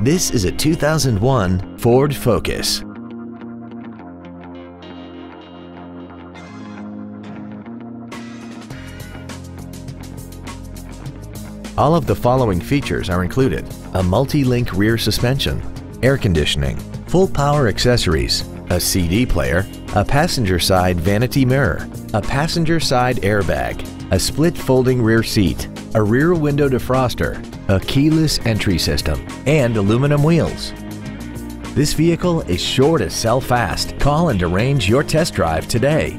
This is a 2001 Ford Focus. All of the following features are included. A multi-link rear suspension, air conditioning, full power accessories, a CD player, a passenger side vanity mirror, a passenger side airbag, a split folding rear seat, a rear window defroster, a keyless entry system, and aluminum wheels. This vehicle is sure to sell fast. Call and arrange your test drive today.